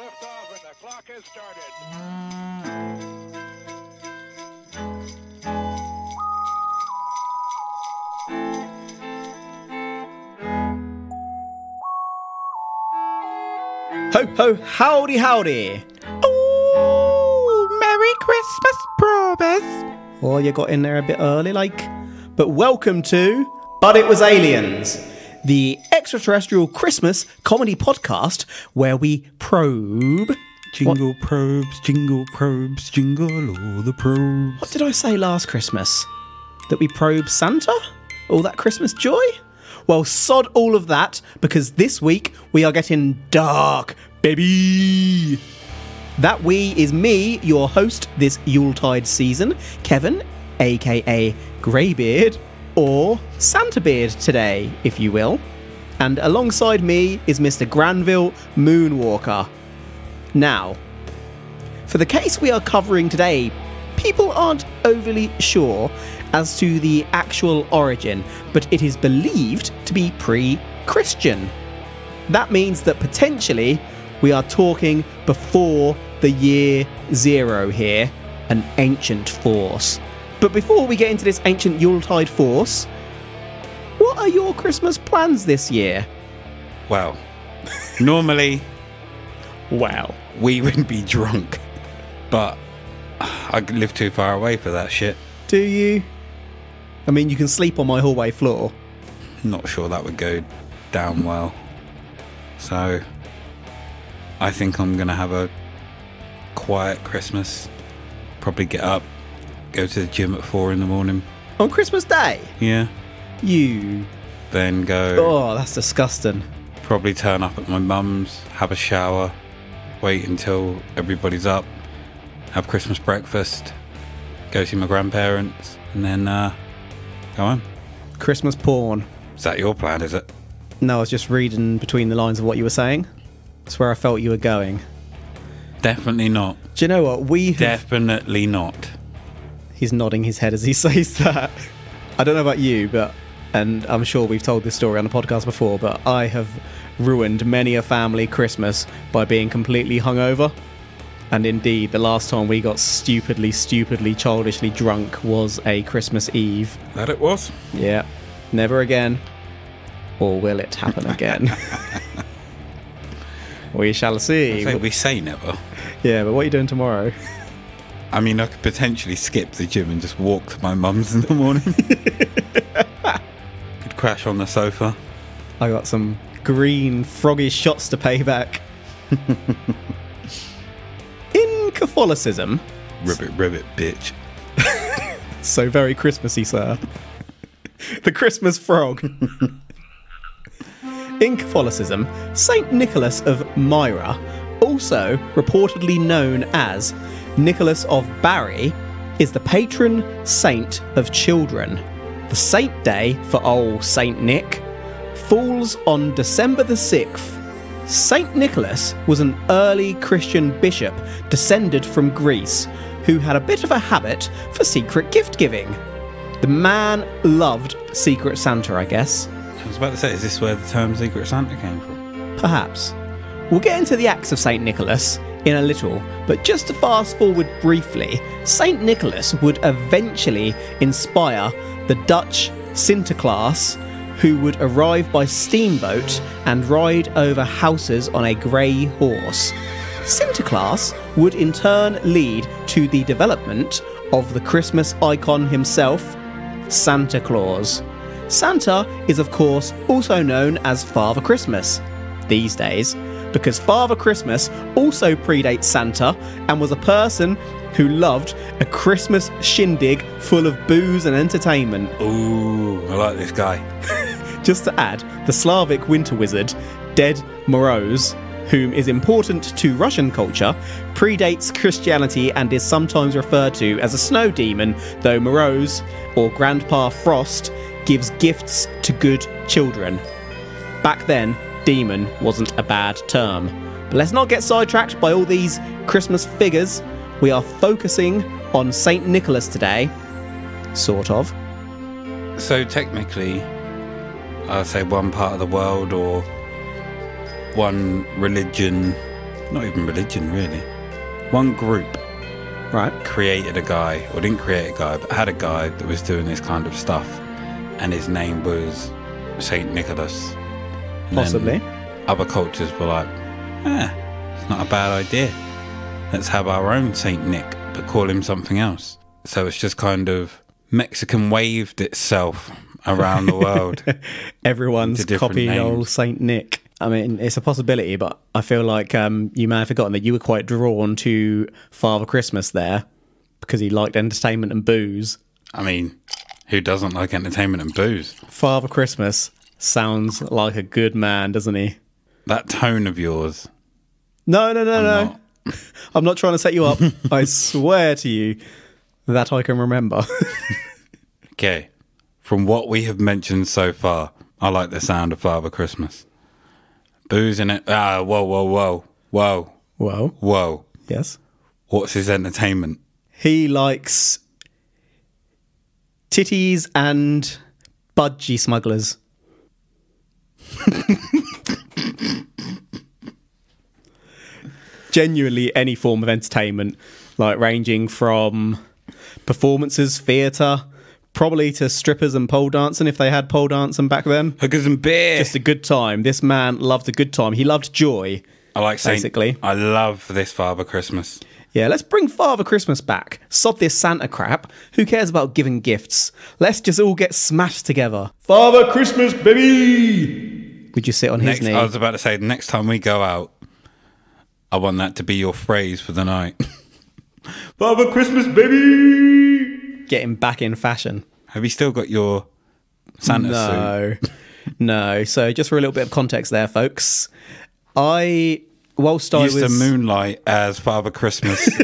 Liftoff and the clock has started. Ho ho howdy howdy! Oh, Merry Christmas, Probus! Well, oh, you got in there a bit early, like. But welcome to But It Was Aliens, the extraterrestrial Christmas comedy podcast where we probe. Jingle probes, jingle probes, jingle all the probes. What did I say last Christmas? That we probe Santa? All that Christmas joy? Well, sod all of that because this week we are getting dark, baby! That we is me, your host this Yuletide season, Kevin, aka Greybeard, or Santa Beard today, if you will. And alongside me is Mr. Granville Moonwalker. Now, for the case we are covering today, people aren't overly sure as to the actual origin, but it is believed to be pre Christian. That means that potentially we are talking before the year zero here, an ancient force. But before we get into this ancient Yuletide force, what are your Christmas plans this year? Well, normally well, we wouldn't be drunk, but I live too far away for that shit. Do you? I mean, you can sleep on my hallway floor. Not sure that would go down well. So, I think I'm gonna have a quiet Christmas. Probably get up, go to the gym at four in the morning. On Christmas Day? Yeah. You. Then go. Oh, that's disgusting. Probably turn up at my mum's, have a shower, wait until everybody's up, have Christmas breakfast, go see my grandparents, and then uh, go on. Christmas porn. Is that your plan, is it? No, I was just reading between the lines of what you were saying. That's where I felt you were going. Definitely not. Do you know what? We have, Definitely not. He's nodding his head as he says that. I don't know about you, but and I'm sure we've told this story on the podcast before, but I have ruined many a family Christmas by being completely hungover. And indeed, the last time we got stupidly, stupidly, childishly drunk was a Christmas Eve. That it was. Yeah, never again. Or will it happen again? we shall see. I think we say never. Yeah, but what are you doing tomorrow? I mean, I could potentially skip the gym and just walk to my mum's in the morning. crash on the sofa. I got some green froggy shots to pay back. In Catholicism, Ribbit, ribbit, bitch. so very Christmassy, sir. the Christmas frog. In Catholicism, Saint Nicholas of Myra, also reportedly known as Nicholas of Bari, is the patron saint of children. The saint day for old Saint Nick falls on December the 6th. Saint Nicholas was an early Christian bishop descended from Greece who had a bit of a habit for secret gift giving. The man loved Secret Santa, I guess. I was about to say, is this where the term Secret Santa came from? Perhaps. We'll get into the acts of St. Nicholas in a little, but just to fast forward briefly, St. Nicholas would eventually inspire the Dutch Sinterklaas, who would arrive by steamboat and ride over houses on a grey horse. Sinterklaas would in turn lead to the development of the Christmas icon himself, Santa Claus. Santa is, of course, also known as Father Christmas these days because Father Christmas also predates Santa and was a person who loved a Christmas shindig full of booze and entertainment. Ooh, I like this guy. Just to add, the Slavic winter wizard, Ded Moroz, whom is important to Russian culture, predates Christianity and is sometimes referred to as a snow demon, though Moroz, or Grandpa Frost, gives gifts to good children. Back then, demon wasn't a bad term. But let's not get sidetracked by all these Christmas figures. We are focusing on St. Nicholas today. Sort of. So technically, I'd say one part of the world or one religion not even religion really. One group Right. created a guy, or didn't create a guy, but had a guy that was doing this kind of stuff, and his name was Saint Nicholas. Possibly. Other cultures were like, eh, it's not a bad idea. Let's have our own Saint Nick, but call him something else. So it's just kind of Mexican waved itself around the world. Everyone's copying names. old Saint Nick. I mean, it's a possibility, but I feel like um, you may have forgotten that you were quite drawn to Father Christmas there because he liked entertainment and booze. I mean, who doesn't like entertainment and booze? Father Christmas sounds like a good man, doesn't he? That tone of yours. No, no, no, no. not. I'm not trying to set you up. I swear to you that I can remember. Okay. From what we have mentioned so far, I like the sound of Father Christmas. Booze in it. Ah, whoa, whoa, whoa. Whoa, well, whoa. yes. What's his entertainment? He likes titties and budgie smugglers. Genuinely, any form of entertainment, like ranging from performances, theatre, probably to strippers and pole dancing if they had pole dancing back then. Hookers and beer. Just a good time. This man loved a good time. He loved joy. I like Saint, basically. I love this Father Christmas. Yeah, let's bring Father Christmas back. Sod this Santa crap. Who cares about giving gifts? Let's just all get smashed together. Father Christmas, baby! Would you sit on his knee? I was about to say, next time we go out, I want that to be your phrase for the night. Father Christmas, baby. Getting back in fashion. Have you still got your Santa suit? No, no. So, just for a little bit of context there, folks, I, whilst I used was. to moonlight as Father Christmas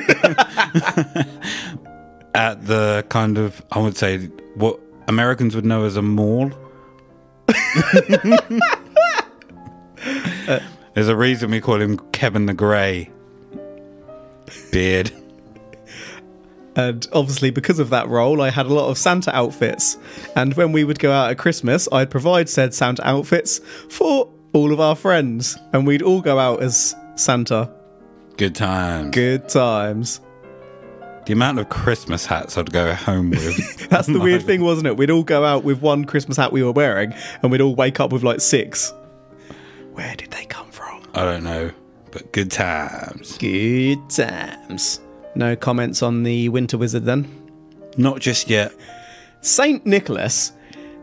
at the kind of I would say what Americans would know as a mall. There's a reason we call him Kevin the Grey. Beard. And obviously, because of that role, I had a lot of Santa outfits. And when we would go out at Christmas, I'd provide said Santa outfits for all of our friends. And we'd all go out as Santa. Good times. Good times. The amount of Christmas hats I'd go home with. That's the weird thing, wasn't it? We'd all go out with one Christmas hat we were wearing, and we'd all wake up with like six. Where did they come from? I don't know, but good times. Good times. No comments on the Winter Wizard then? Not just yet. Saint Nicholas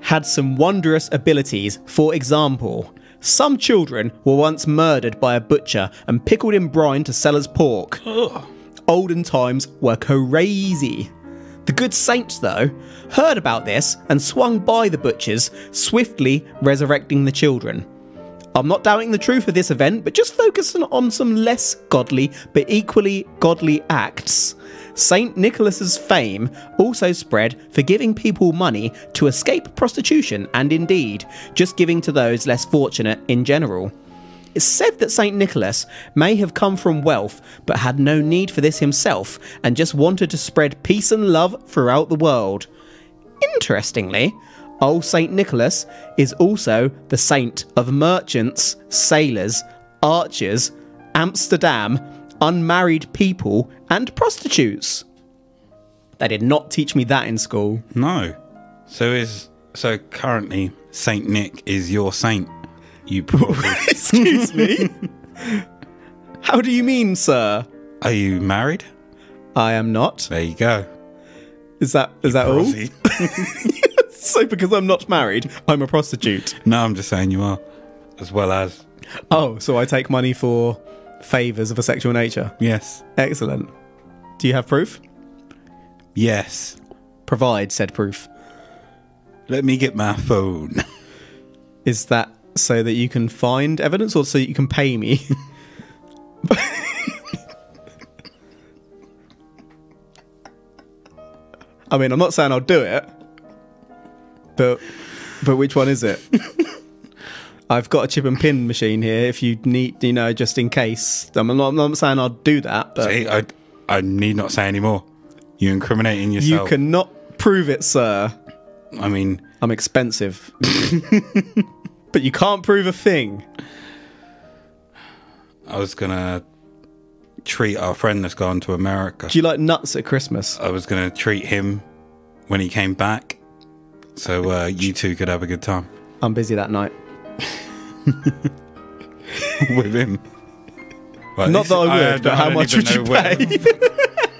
had some wondrous abilities. For example, some children were once murdered by a butcher and pickled in brine to sell as pork. Ugh. Olden times were crazy. The good saint, though, heard about this and swung by the butchers, swiftly resurrecting the children. I'm not doubting the truth of this event, but just focusing on some less godly but equally godly acts. Saint Nicholas's fame also spread for giving people money to escape prostitution and indeed just giving to those less fortunate in general. It's said that St. Nicholas may have come from wealth but had no need for this himself and just wanted to spread peace and love throughout the world. Interestingly, old St. Nicholas is also the saint of merchants, sailors, archers, Amsterdam, unmarried people, and prostitutes. They did not teach me that in school. No. So is so currently Saint Nick is your saint. You probably Excuse me? How do you mean, sir? are you married? I am not. There you go. Is that is that all? So because I'm not married, I'm a prostitute. No, I'm just saying you are, as well as Oh, so I take money for favors of a sexual nature. yes, Excellent. Do you have proof? yes. Provide said proof. Let me get my phone. Is that so that you can find evidence or so you can pay me? I mean, I'm not saying I'll do it, but but which one is it? I've got a chip and pin machine here. If you need, you know, just in case. I'm not, I'm not saying I'll do that, but See, I, I need not say any more. You're incriminating yourself. you cannot prove it, sir. I mean, I'm expensive, but you can't prove a thing. I was gonna treat our friend that's gone to America. Do you like nuts at Christmas? I was going to treat him when he came back, so uh, you two could have a good time I'm busy that night. with him. Well, Not that I would, but how much would you pay?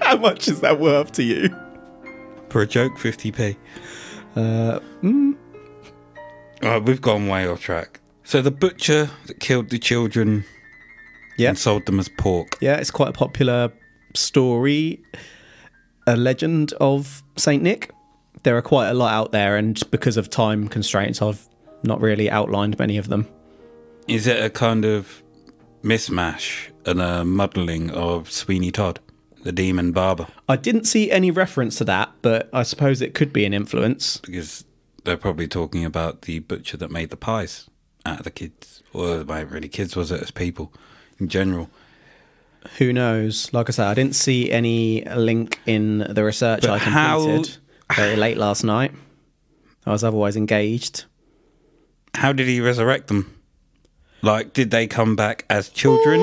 how much is that worth to you? For a joke, 50p. Uh, mm, Oh, we've gone way off track. So the butcher that killed the children yeah, and sold them as pork. yeah, it's quite a popular story, a legend of Saint Nick. There are quite a lot out there, and because of time constraints, I've not really outlined many of them. Is it a kind of mismash and a muddling of Sweeney Todd, the demon barber? I didn't see any reference to that, but I suppose it could be an influence. Because they're probably talking about the butcher that made the pies out of the kids. Or well, really kids, was it, as people in general. Who knows? Like I said, I didn't see any link in the research But I how- completed very late last night. I was otherwise engaged. How did he resurrect them? Like, did they come back as children?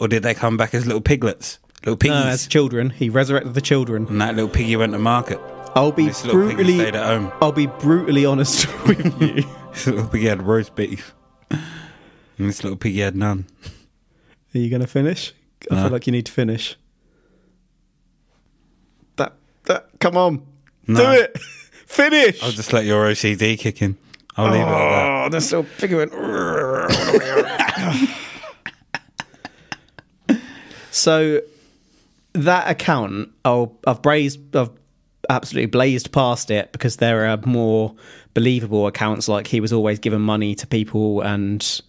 Or did they come back as little piglets? Little piggies? No, as children, he resurrected the children. and that little piggy went to market. I'll be This little piggy brutally, stayed at home. I'll be brutally honest with you. This little piggy had roast beef. And this little piggy had none. Are you going to finish? I No. feel like you need to finish. That, that, come on, No. do it, finish. I'll just let your OCD kick in. I'll leave it at that. Oh, this little piggy went. so that account, I'll, I've brazed, I've absolutely blazed past it because there are more believable accounts. Like he was always giving money to people and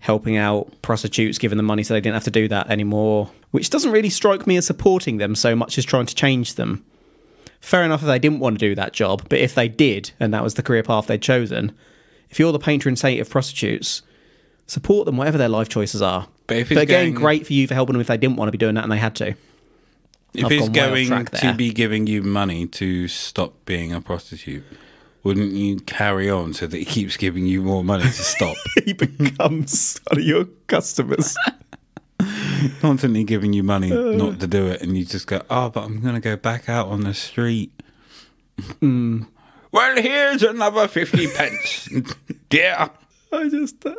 helping out prostitutes, giving them money so they didn't have to do that anymore. Which doesn't really strike me as supporting them so much as trying to change them. Fair enough if they didn't want to do that job, but if they did, and that was the career path they'd chosen, if you're the patron saint of prostitutes, support them whatever their life choices are. But if But again, going- great for you for helping them if they didn't want to be doing that and they had to. If I've he's gone way off going to be giving you money to stop being a prostitute, wouldn't you carry on so that he keeps giving you more money to stop? he becomes one of your customers. Constantly giving you money not to do it, and you just go, "Oh, but I'm going to go back out on the street." Hmm. Well, here's another fifty pence, dear. I just. Uh...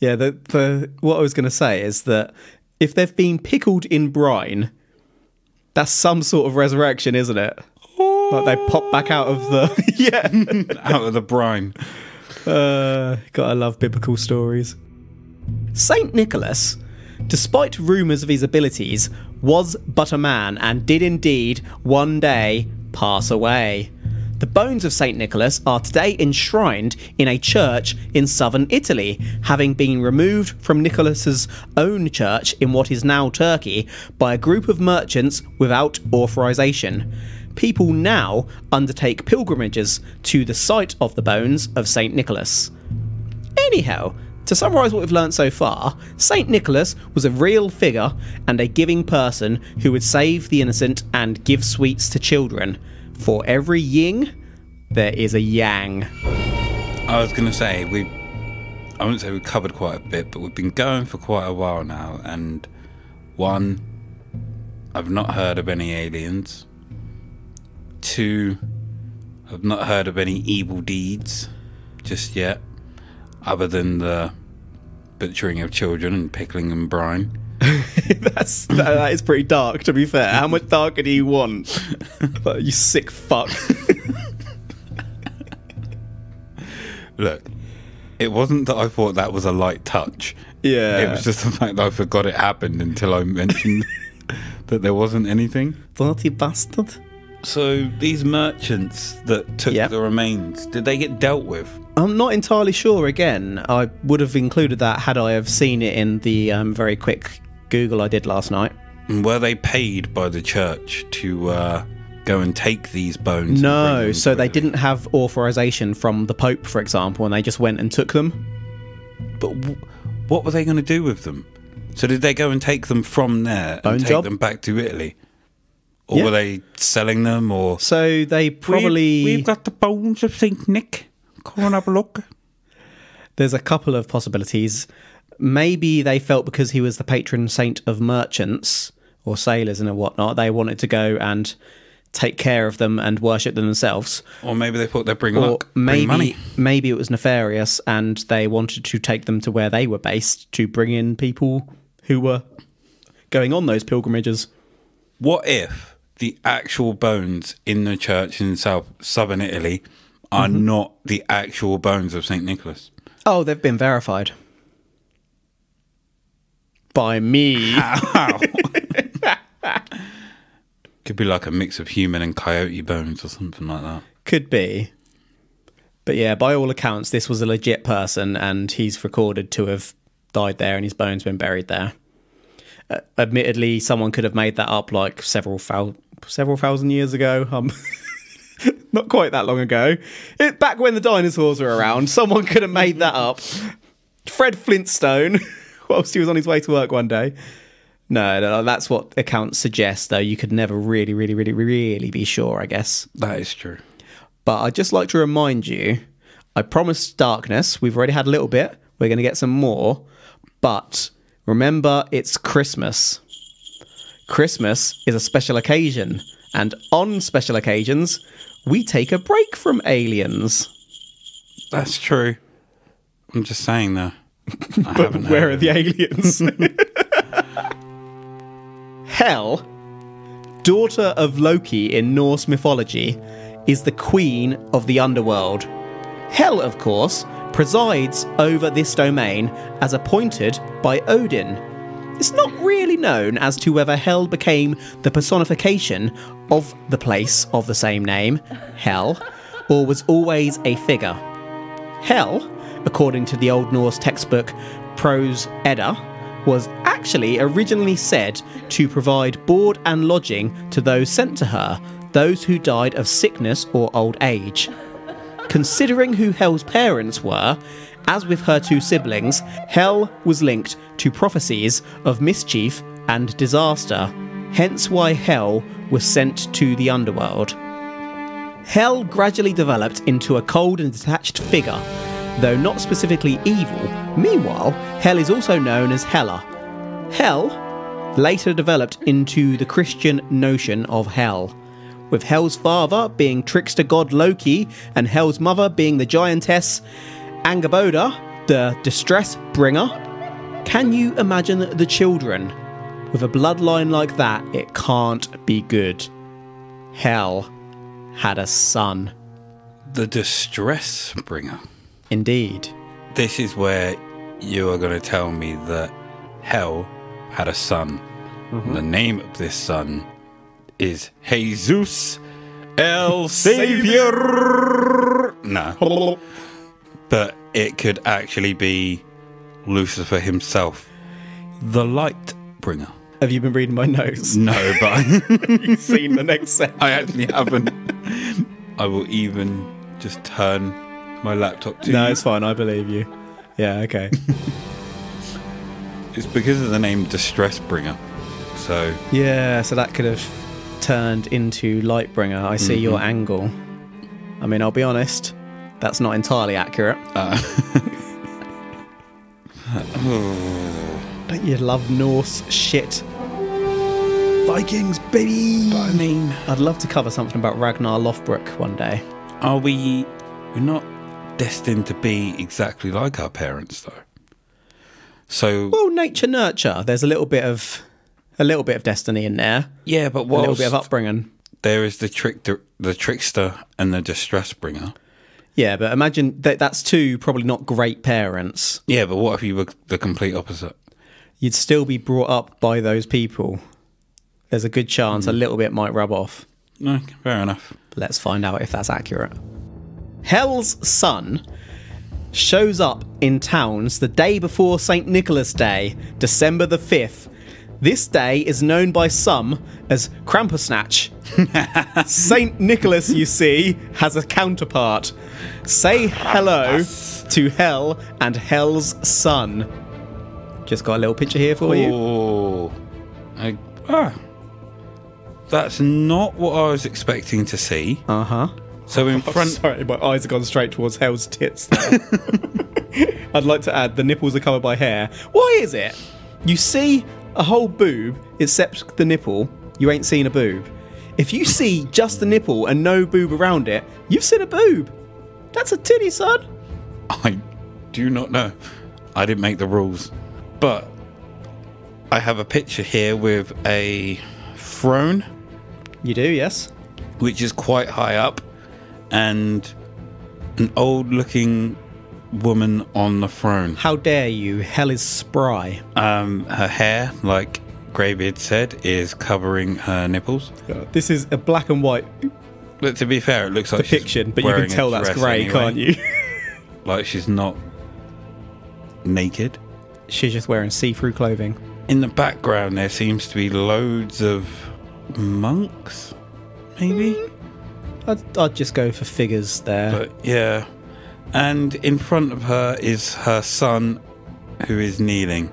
Yeah, the, the what I was going to say is that if they've been pickled in brine, that's some sort of resurrection, isn't it? Like they pop back out of the. yeah. out of the brine. Uh, gotta love biblical stories. Saint Nicholas, despite rumours of his abilities, was but a man and did indeed one day pass away. The bones of Saint Nicholas are today enshrined in a church in southern Italy, having been removed from Nicholas's own church in what is now Turkey by a group of merchants without authorization. People now undertake pilgrimages to the site of the bones of Saint Nicholas. Anyhow, to summarise what we've learnt so far, Saint Nicholas was a real figure and a giving person who would save the innocent and give sweets to children. For every ying, there is a yang. I was going to say we. I wouldn't say we've covered quite a bit, but we've been going for quite a while now, and one, I've not heard of any aliens. Two, I've not heard of any evil deeds just yet, other than the butchering of children and pickling in brine. That's that, that is pretty dark. To be fair, how much darker do you want? You sick fuck. Look, it wasn't that I thought that was a light touch. yeah, It was just the fact that I forgot it happened until I mentioned that there wasn't anything. dirty bastard. So these merchants that took Yep. the remains, did they get dealt with? I'm not entirely sure. Again, I would have included that had I have seen it in the um, very quick Google I did last night. And were they paid by the church to uh, go and take these bones? No, so they didn't have authorization from the Pope, for example, and they just went and took them. But w- what were they going to do with them? So did they go and take them from there Bone and take job? them back to Italy? Or Yeah. were they selling them? Or So they probably We, have got the bones of Saint Nick. Come on, have a look. there's a couple of possibilities. maybe they felt because he was the patron saint of merchants or sailors and whatnot, they wanted to go and take care of them and worship them themselves. Or maybe they thought they'd bring Or luck, bring money. maybe it was nefarious and they wanted to take them to where they were based to bring in people who were going on those pilgrimages. What if the actual bones in the church in south southern Italy are Mm-hmm. not the actual bones of Saint Nicholas? Oh, they've been verified. By me. Ow. Could be like a mix of human and coyote bones or something like that. Could be. But yeah, by all accounts, this was a legit person and he's recorded to have died there and his bones been buried there. Uh, admittedly, someone could have made that up like several several thousand years ago. Um, not quite that long ago. It, back when the dinosaurs were around, someone could have made that up. Fred Flintstone, whilst he was on his way to work one day. No, no, that's what accounts suggest, though. You could never really, really, really, really be sure, I guess. That is true. But I'd just like to remind you I promised darkness. We've already had a little bit. We're going to get some more. But remember, it's Christmas. Christmas is a special occasion. And on special occasions, we take a break from aliens. That's true. I'm just saying though. Haven't Where are the aliens? Hel, daughter of Loki in Norse mythology, is the queen of the underworld. Hel, of course, presides over this domain as appointed by Odin. It's not really known as to whether Hel became the personification of the place of the same name, Hel, or was always a figure. Hel, according to the Old Norse textbook Prose Edda, was actually originally said to provide board and lodging to those sent to her, those who died of sickness or old age. Considering who Hel's parents were, as with her two siblings, Hel was linked to prophecies of mischief and disaster, hence why Hel was sent to the underworld. Hel gradually developed into a cold and detached figure, though not specifically evil. Meanwhile, Hel is also known as Hela. Hel later developed into the Christian notion of hell, with Hel's father being trickster god Loki and Hel's mother being the giantess Angrboda, the distress bringer. Can you imagine the children? With a bloodline like that, it can't be good. Hel had a son. The distress bringer. Indeed. This is where you are going to tell me that Hel had a son. Mm-hmm. The name of this son is Jesus El Savior. No. But it could actually be Lucifer himself, the light bringer. Have you been reading my notes? No, but I, You've seen the next sentence. I actually haven't. I will even just turn my laptop to No, you. it's fine. I believe you. Yeah, okay. It's because of the name Distress Bringer. So yeah, so that could have turned into Lightbringer. I see mm-hmm. your angle. I mean, I'll be honest, that's not entirely accurate. uh, Don't you love Norse shit? Vikings, baby! But I mean, I'd love to cover something about Ragnar Lothbrok one day. are we? We're not destined to be exactly like our parents, though. So Well, nature nurture. There's a little bit of a little bit of destiny in there. yeah, but what? A little bit of upbringing. there is the trick, the trickster, and the distress bringer. Yeah, but imagine that that's two probably not great parents. Yeah, but what if you were the complete opposite? You'd still be brought up by those people. There's a good chance a mm. little bit might rub off. No, fair enough. Let's find out if that's accurate. Hel's son shows up in towns the day before St. Nicholas Day, December the 5th. This day is known by some as Krampusnatch. St. Nicholas, you see, has a counterpart. Say hello to Hel and Hel's son. Just got a little picture here for you. Oh, I, ah, that's not what I was expecting to see. Uh huh. So in front, Sorry, my eyes have gone straight towards Hel's tits. I'd like to add the nipples are covered by hair. Why is it? You see a whole boob except the nipple, you ain't seen a boob. If you see just the nipple and no boob around it, you've seen a boob. That's a titty, son. I do not know. I didn't make the rules. But I have a picture here with a throne, You do, yes. which is quite high up, and an old looking woman on the throne. How dare you? Hel is spry. Um, her hair, like Greybeard said, is covering her nipples. This is a black and white But to be fair, it looks like she's depiction, but you can tell that's grey, anyway. can't you? Like she's not naked. She's just wearing see-through clothing. In the background, there seems to be loads of monks, maybe. I'd, I'd just go for figures there. But yeah, and in front of her is her son, who is kneeling,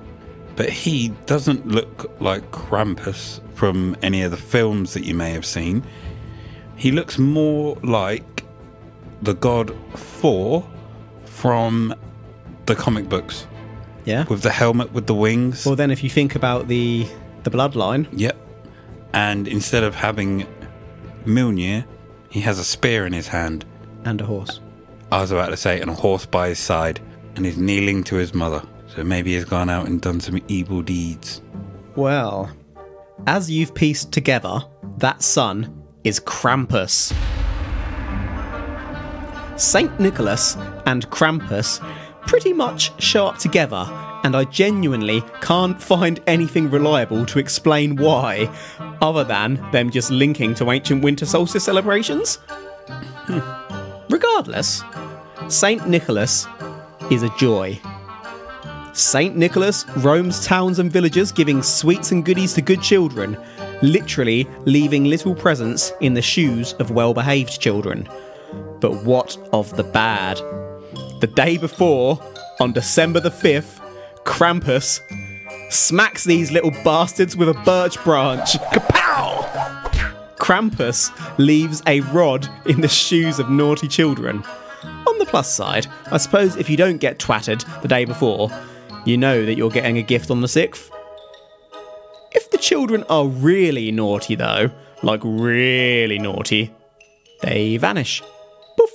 but he doesn't look like Krampus from any of the films that you may have seen. He looks more like the god Thor from the comic books, yeah. with the helmet with the wings. Well, then, if you think about the the bloodline, Yep. And instead of having Mjolnir, he has a spear in his hand. and a horse. I was about to say, and a horse by his side, and he's kneeling to his mother. So maybe he's gone out and done some evil deeds. Well, as you've pieced together, that son is Krampus. Saint Nicholas and Krampus pretty much show up together, and I genuinely can't find anything reliable to explain why, other than them just linking to ancient winter solstice celebrations. Hmm. Regardless, Saint Nicholas is a joy. St. Nicholas roams towns and villages giving sweets and goodies to good children, literally leaving little presents in the shoes of well behaved children. But what of the bad? The day before, on December the 5th, Krampus smacks these little bastards with a birch branch. Kapow! Krampus leaves a rod in the shoes of naughty children. Plus side, I suppose if you don't get twatted the day before, you know that you're getting a gift on the 6th. If the children are really naughty, though, like really naughty, they vanish. Poof.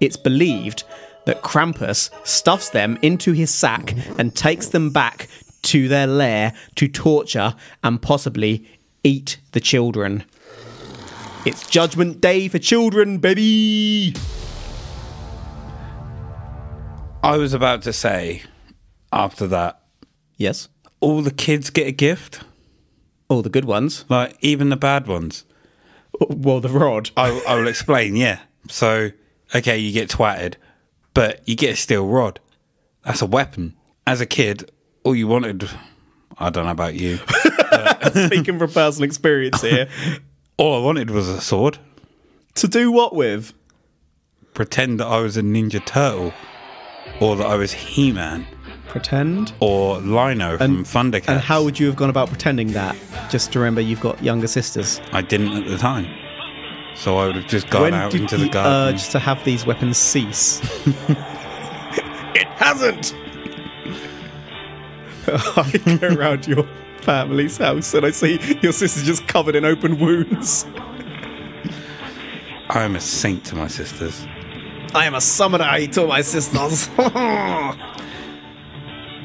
It's believed that Krampus stuffs them into his sack and takes them back to their lair to torture and possibly eat the children. It's Judgment Day for children, baby! I was about to say, after that, Yes. all the kids get a gift, All the good ones. like even the bad ones. Well, the rod. I, I will explain. Yeah. So, okay, you get twatted, but you get a steel rod. That's a weapon. As a kid, all you wanted, I don't know about you, Speaking from personal experience here. all I wanted was a sword. to do what with? Pretend that I was a Ninja Turtle, or that I was He Man, Pretend? or Lion-O from Thundercats. And how would you have gone about pretending that? Just to remember you've got younger sisters. I didn't at the time. So I would have just gone when out did into the the garden. urge to have these weapons cease? it hasn't! I go around your family's house and I see your sister's just covered in open wounds. I am a saint to my sisters. I am a samurai to my sisters.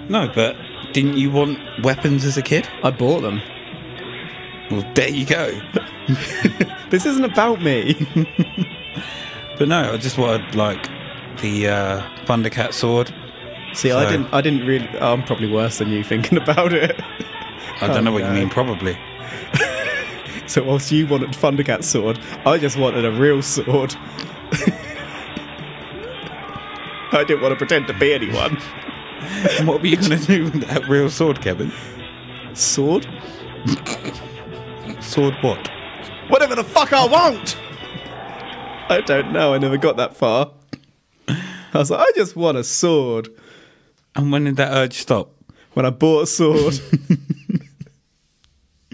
No, but didn't you want weapons as a kid? I bought them. Well, there you go. This isn't about me. But no, I just wanted like the uh, Thundercat sword. See, I didn't. I didn't really. oh, I'm probably worse than you thinking about it. I don't know what no. you mean. Probably. So whilst you wanted Thundercat sword, I just wanted a real sword. I didn't want to pretend to be anyone. And what were you going to do with that real sword, Kevin? Sword? Sword what? Whatever the fuck I want! I don't know, I never got that far. I was like, I just want a sword. And when did that urge stop? When I bought a sword,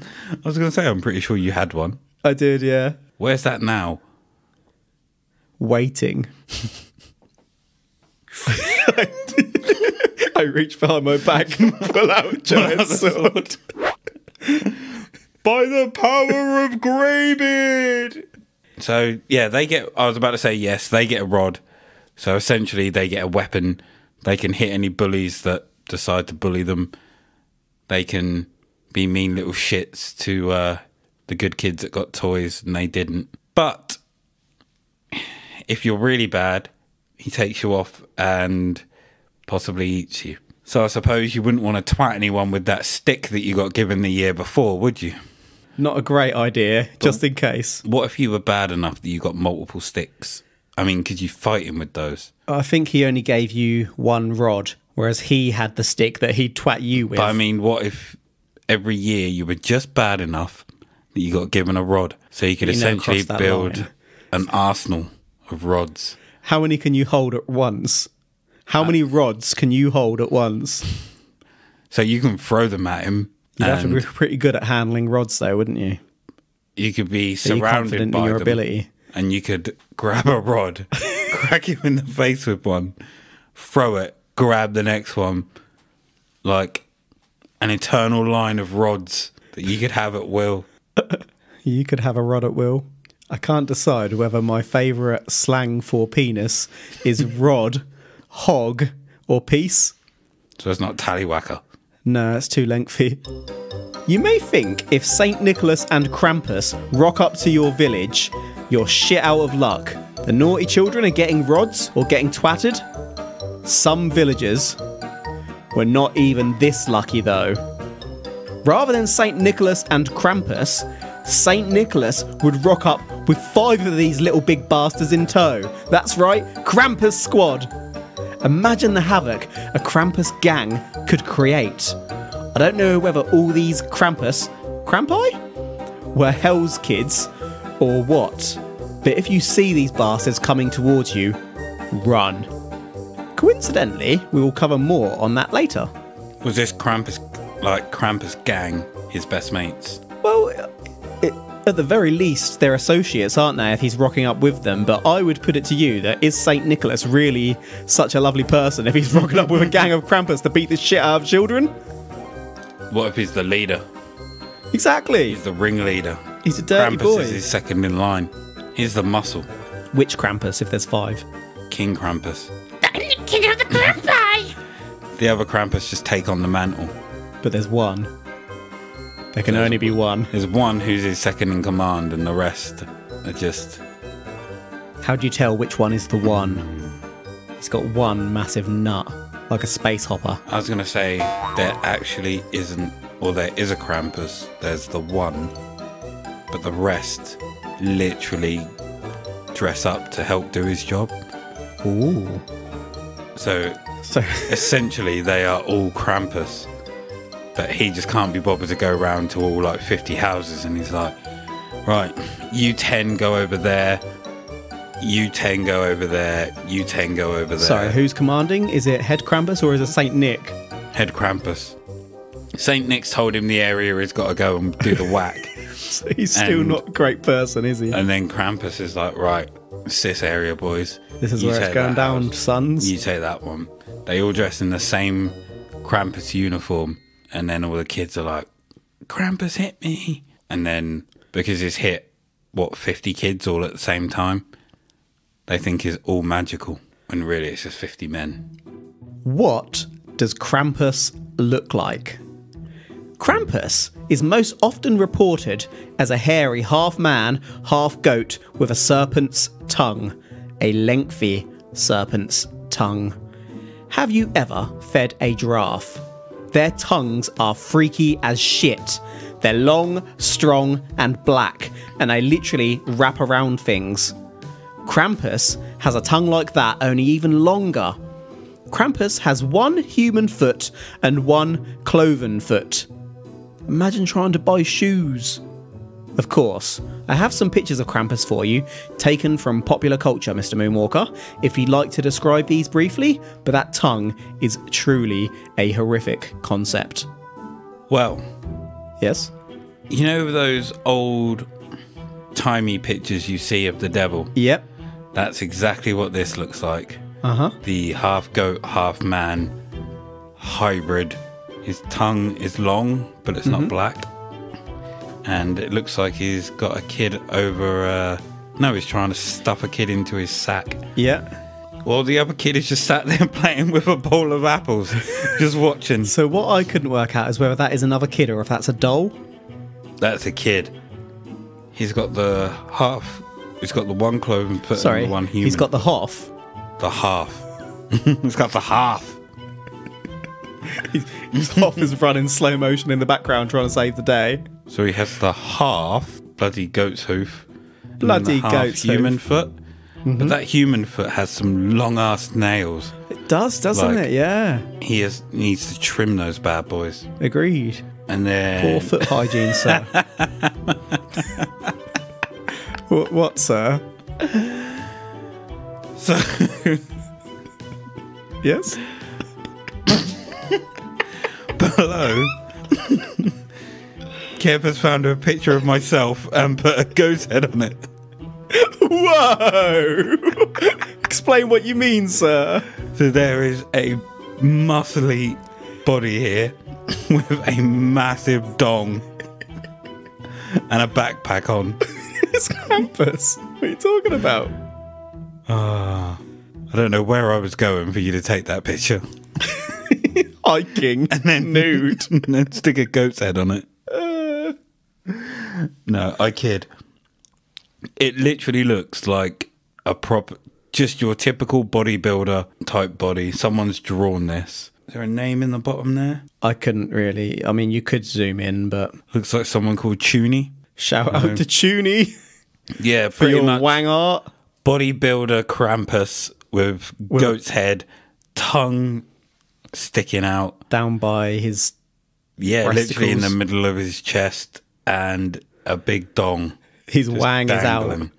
I was going to say, I'm pretty sure you had one. I did, yeah. Where's that now? Waiting. I reach behind my back and pull out a giant sword. By the power of Greybeard! So, yeah, they get. I was about to say yes, they get a rod. So essentially, they get a weapon. They can hit any bullies that decide to bully them. They can be mean little shits to uh, the good kids that got toys and they didn't. But if you're really bad, he takes you off and possibly eats you. So I suppose you wouldn't want to twat anyone with that stick that you got given the year before, would you? Not a great idea, just in case. What if you were bad enough that you got multiple sticks? I mean, could you fight him with those? I think he only gave you one rod, whereas he had the stick that he'd twat you with. But I mean, what if every year you were just bad enough that you got given a rod, so you could You essentially build line. an arsenal of rods? How many can you hold at once? How many uh, rods can you hold at once? So you can throw them at him. You'd have to be pretty good at handling rods, though, wouldn't you? you could be surrounded by in your them, ability? and you could grab a rod, crack him in the face with one, throw it, grab the next one, like an eternal line of rods that you could have at will. You could have a rod at will. I can't decide whether my favourite slang for penis is rod, hog, or piece. So it's not tallywhacker. No, it's too lengthy. You may think if St. Nicholas and Krampus rock up to your village, you're shit out of luck. The naughty children are getting rods or getting twatted. Some villagers were not even this lucky though. Rather than St. Nicholas and Krampus, St. Nicholas would rock up with five of these little big bastards in tow. That's right, Krampus Squad. Imagine the havoc a Krampus gang could create. I don't know whether all these Krampus, Krampi, were Hel's kids or what, but if you see these bastards coming towards you, run. Coincidentally, we will cover more on that later. Was this Krampus, like Krampus gang, his best mates? Well, it, at the very least, they're associates, aren't they, if he's rocking up with them? But I would put it to you that is St. Nicholas really such a lovely person if he's rocking up with a gang of Krampus to beat the shit out of children? What if he's the leader? Exactly. He's the ringleader. He's a dirty Krampus boy. is his second in line. He's the muscle. Which Krampus, if there's five? King Krampus. The King of the Krampi! The other Krampus just take on the mantle. But there's one. There can only be one. There's one who's his second in command, and the rest are just. How do you tell which one is the one? He's got one massive nut, like a space hopper. I was gonna say there actually isn't, or there is a Krampus. There's the one, but the rest literally dress up to help do his job. Ooh. So So, essentially, they are all Krampus, but he just can't be bothered to go around to all like 50 houses, and he's like, right, you 10 go over there, you 10 go over there, you 10 go over there. sorry, who's commanding? Is it Head Krampus or is it Saint Nick? Head Krampus. Saint Nick's told him the area he's got to go and do the whack. He's still And- not a great person, is he? And then Krampus is like, right, this area, boys. This is where it's going down, house. sons. You take that one. They all dress in the same Krampus uniform, and then all the kids are like, Krampus hit me. And then because he's hit, what, 50 kids all at the same time, they think is all magical, when really it's just 50 men. What does Krampus look like? Krampus is most often reported as a hairy half man, half goat with a serpent's tongue, a lengthy serpent's tongue. Have you ever fed a giraffe? Their tongues are freaky as shit. They're long, strong, and black, and they literally wrap around things. Krampus has a tongue like that, only even longer. Krampus has one human foot and one cloven foot. Imagine trying to buy shoes. Of course, I have some pictures of Krampus for you, taken from popular culture, Mr. Moonwalker, if you'd like to describe these briefly, but that tongue is truly a horrific concept. Well, Yes? you know those old timey pictures you see of the devil? Yep. That's exactly what this looks like. Uh huh. the half goat, half man hybrid. His tongue is long, but it's not black. And it looks like he's got a kid over. Uh, no, he's trying to stuff a kid into his sack. Yeah. Well, the other kid is just sat there playing with a bowl of apples, just watching. So what I couldn't work out is whether that is another kid or if that's a doll. That's a kid. He's got the half. He's got the one cloven foot Sorry, and the one human. he's got the half. the half. he's got the half. His Hoff is running slow motion in the background trying to save the day. So he has the half bloody goat's hoof. Bloody goat's human hoof. Mm-hmm. foot. But that human foot has some long ass nails. It does, doesn't Like- it? Yeah. He has, needs to trim those bad boys. Agreed. And then Poor foot hygiene, sir. what, what, sir? So, Yes. below, Kev has found a picture of myself and put a goat's head on it. Whoa! Explain what you mean, sir. So there is a muscly body here with a massive dong and a backpack on. It's Krampus. What are you talking about? Ah, I don't know where I was going for you to take that picture. Hiking. And then nude. and then stick a goat's head on it. No, I kid. It literally looks like a prop, just your typical bodybuilder type body. Someone's drawn this. Is there a name in the bottom there? I couldn't really. I mean, you could zoom in, but Looks like someone called Tuny. shout out to Tuny Yeah, for pretty your much. wang art. bodybuilder Krampus with goat's head, tongue sticking out. down by his. Yeah, literally in the middle of his chest and a big dong. His wang is out.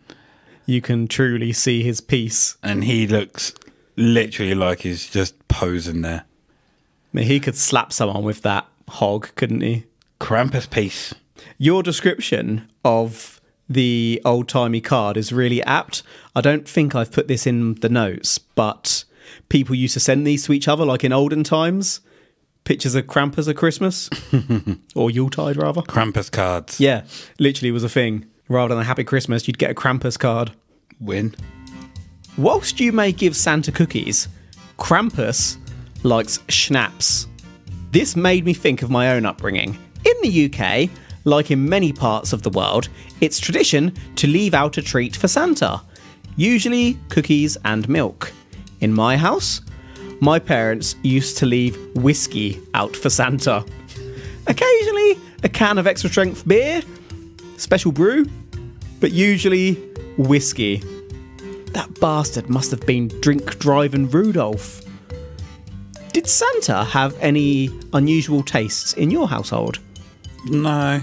You can truly see his piece. And he looks literally like he's just posing there. I mean, he could slap someone with that hog, couldn't he? Krampus piece. Your description of the old timey card is really apt. I don't think I've put this in the notes, but people used to send these to each other like in olden times. Pictures of Krampus at Christmas or Yuletide, rather. Krampus cards. Yeah, literally was a thing. Rather than a Happy Christmas, you'd get a Krampus card. Win. Whilst you may give Santa cookies, Krampus likes schnapps. This made me think of my own upbringing. In the UK, like in many parts of the world, it's tradition to leave out a treat for Santa, usually cookies and milk. In my house, my parents used to leave whiskey out for Santa. Occasionally, a can of extra strength beer, special brew, but usually whiskey. That bastard must have been drink driving Rudolph. Did Santa have any unusual tastes in your household? No,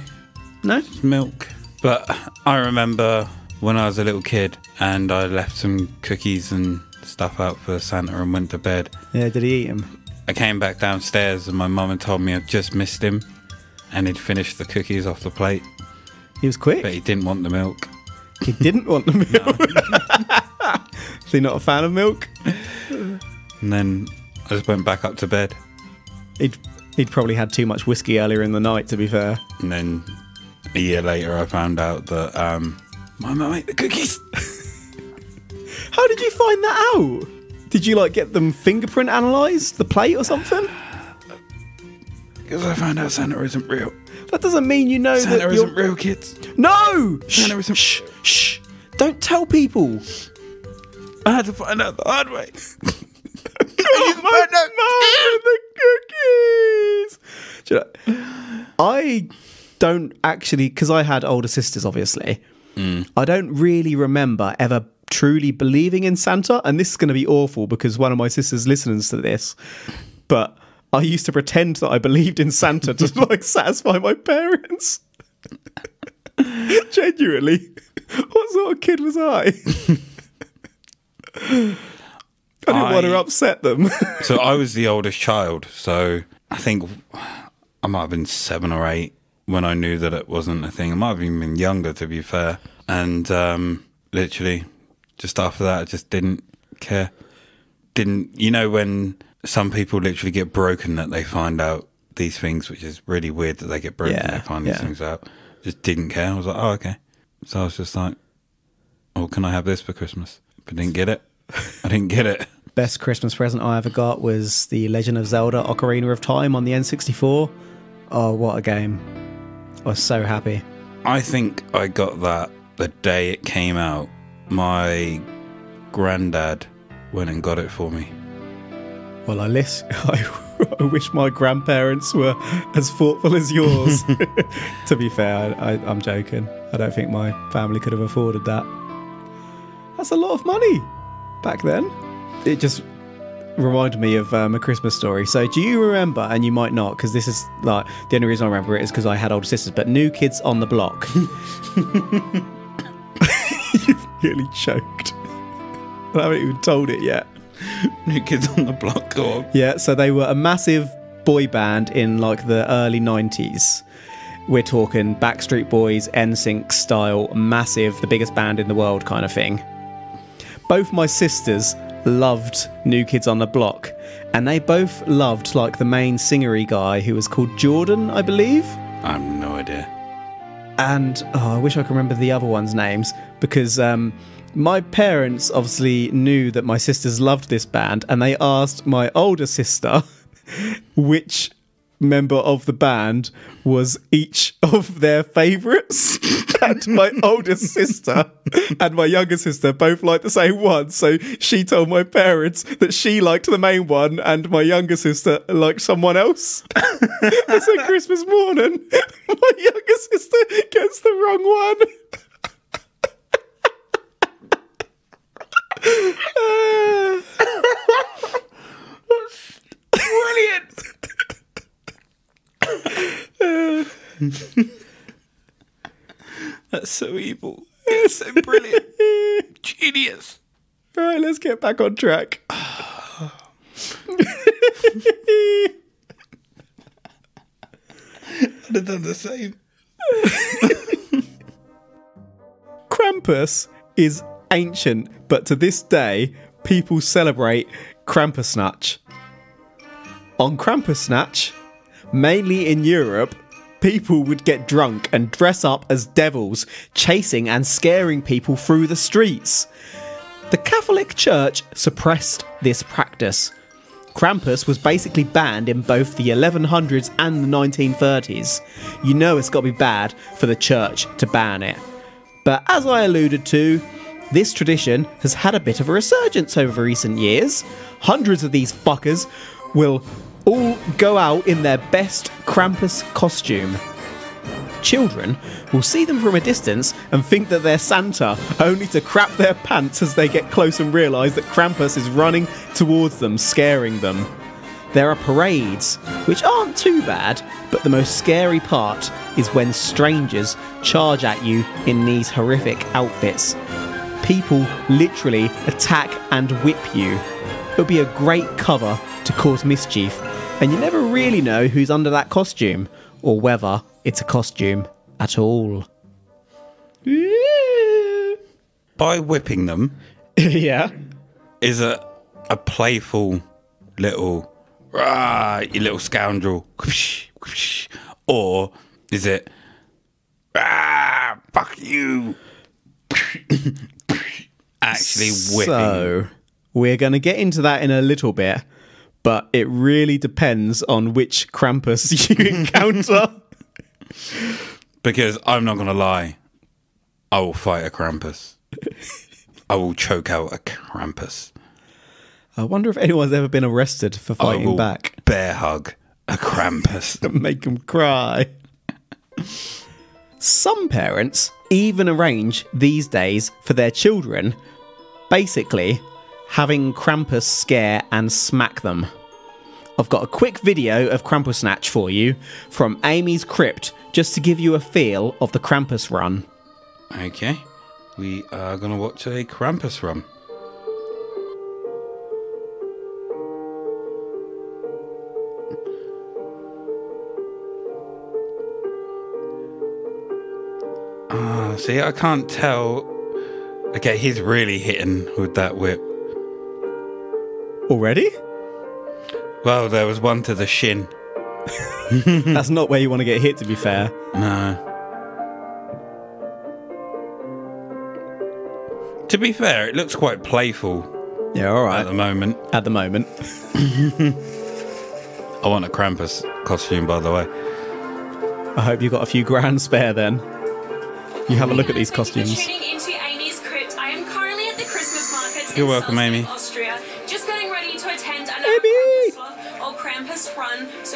No? milk. But I remember when I was a little kid and I left some cookies and stuff out for Santa and went to bed. Yeah, did he eat him? I came back downstairs and my mum had told me I'd just missed him and he'd finished the cookies off the plate, He was quick. but he didn't want the milk. He didn't want the milk. Is he not a fan of milk? And then I just went back up to bed. He'd, he'd probably had too much whiskey earlier in the night, to be fair. And then a year later, I found out that um, my mum ate the cookies. How did you find that out? Did you like get them fingerprint analysed, the plate or something? Because I found out Santa isn't real. That doesn't mean you know Santa that isn't real, kids. No! Shh, Santa isn't- shh, shh. Don't tell people. I had to find out the hard way. Oh, my mum the cookies. Do you know, I don't actually, because I had older sisters, obviously. Mm. I don't really remember ever truly believing in Santa, and this is going to be awful because one of my sisters listens to this. But I used to pretend that I believed in Santa to like satisfy my parents. Genuinely, what sort of kid was I? I didn't want to upset them. so I was the oldest child. So I think I might have been seven or eight when I knew that it wasn't a thing. I might have even been younger, to be fair. And um, literally, just after that, I just didn't care. didn't. You know when some people literally get broken that they find out these things, which is really weird that they get broken and Yeah, they find these things out. Just didn't care. I was like, oh okay. So I was just like, oh, can I have this for Christmas? But didn't get it. I didn't get it. Best Christmas present I ever got was the Legend of Zelda Ocarina of Time on the N64. Oh, what a game! I was so happy. I think I got that the day it came out. My granddad went and got it for me. Well, I list. I, I wish my grandparents were as thoughtful as yours. to be fair, I, I, I'm joking. I don't think my family could have afforded that. That's a lot of money back then. It just reminded me of um, a Christmas story. So, do you remember? And you might not, because this is like the only reason I remember it is because I had older sisters. But New Kids on the Block. You've nearly choked. I haven't even told it yet. New kids on the block. Go on. Yeah, so they were a massive boy band in like the early 90s. We're talking Backstreet Boys, NSYNC style, massive, the biggest band in the world kind of thing. Both my sisters loved New Kids on the Block, and they both loved like the main singery guy who was called Jordan, I believe. I have no idea. And oh, I wish I could remember the other ones' names because um, my parents obviously knew that my sisters loved this band, and they asked my older sister which member of the band was each of their favourites. and my older sister and my younger sister both liked the same one. So she told my parents that she liked the main one and my younger sister liked someone else. so Christmas morning, my younger sister gets the wrong one. Brilliant. That's so evil. It's so brilliant. Genius. Right, let's get back on track. I'd have done the same. Krampus is ancient, but to this day, people celebrate Krampusnacht. On Krampusnacht, mainly in Europe, people would get drunk and dress up as devils, chasing and scaring people through the streets. The Catholic Church suppressed this practice. Krampus was basically banned in both the 1100s and the 1930s. You know it's got to be bad for the church to ban it. But as I alluded to, this tradition has had a bit of a resurgence over recent years. Hundreds of these fuckers will all go out in their best Krampus costume. Children will see them from a distance and think that they're Santa, only to crap their pants as they get close and realise that Krampus is running towards them, scaring them. There are parades, which aren't too bad, but the most scary part is when strangers charge at you in these horrific outfits. People literally attack and whip you. It'll be a great cover to cause mischief, and you never really know who's under that costume, or whether it's a costume at all. By whipping them yeah. is a a playful little ah, you little scoundrel, or is it ah, fuck you? Actually whipping. So, we're going to get into that in a little bit, but it really depends on which Krampus you encounter. Because I'm not gonna lie, I will fight a Krampus. I will choke out a Krampus. I wonder if anyone's ever been arrested for I fighting will back. bear hug a Krampus. Make them cry. Some parents even arrange these days for their children, basically having Krampus scare and smack them. I've got a quick video of Krampusnacht for you from Amy's Crypt just to give you a feel of the Krampus run. okay, we are gonna watch a Krampus run. Ah, see, I can't tell. Okay, he's really hitting with that whip. Already? Well, there was one to the shin. That's not where you want to get hit, to be fair. No. To be fair, it looks quite playful Yeah, all right. at the moment. At the moment. I want a Krampus costume, by the way. I hope you got a few grand spare then. You have a look at these costumes. You're welcome, tuning into Amy's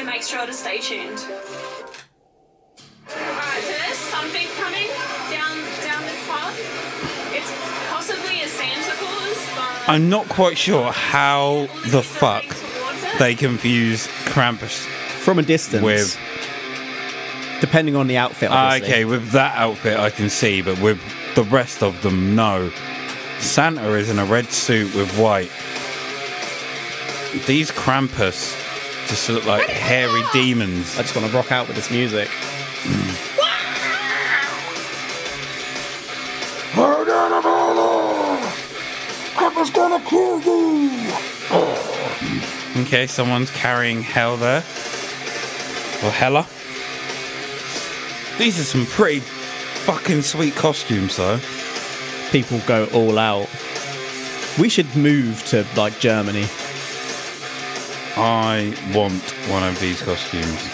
so make sure to stay tuned. Alright, there's something coming down down this path. It's possibly a Santa Claus, but I'm not quite sure how the fuck heading towards it. they confuse Krampus From a distance. with. Depending on the outfit, Ah, obviously. okay, with that outfit I can see, but with the rest of them, no. Santa is in a red suit with white. These Krampus just look like hairy demons. I just want to rock out with this music. Okay, someone's carrying hell there. Or Hella. These are some pretty fucking sweet costumes, though. People go all out. We should move to like Germany. I want one of these costumes.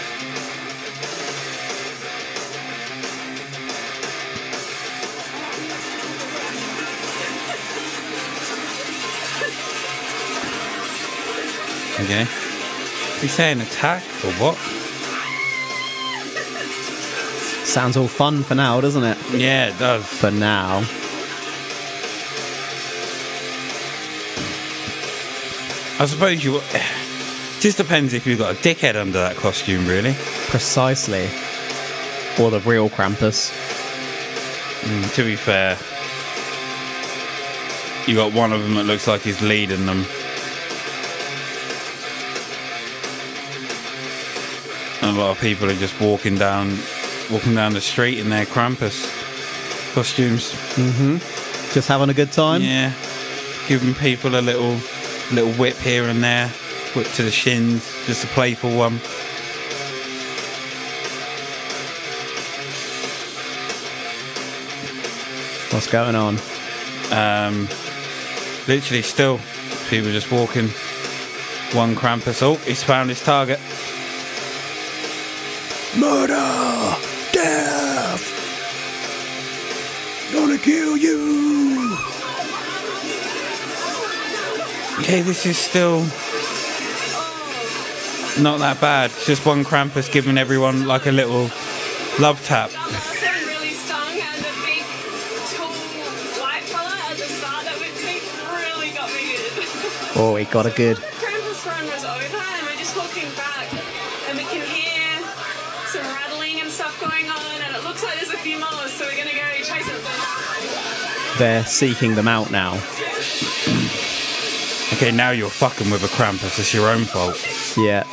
Okay. We saying attack or what? Sounds all fun for now, doesn't it? Yeah, it does. For now. I suppose you. Just depends if you've got a dickhead under that costume, really. Precisely. Or the real Krampus. To be fair, you got one of them that looks like he's leading them. And a lot of people are just walking down, walking down the street in their Krampus costumes. Mhm. Just having a good time. Yeah, giving people a little, little whip here and there, whip to the shins, just a playful one. What's going on? Um, literally, still people just walking. One Krampus. Oh, he's found his target. Murder! Death! Gonna kill you! Okay, this is still not that bad. Just one Krampus giving everyone like a little love tap. I'm also really stung, and the big, tall, white fella at the start that whipped me really got me good. Oh, he got a good. Krampus run was over, and we're just walking back, and we can hear some rattling and stuff going on, and it looks like there's a few more, so we're gonna go chase them. They're seeking them out now. Okay, now you're fucking with a Krampus. It's your own fault. Yeah.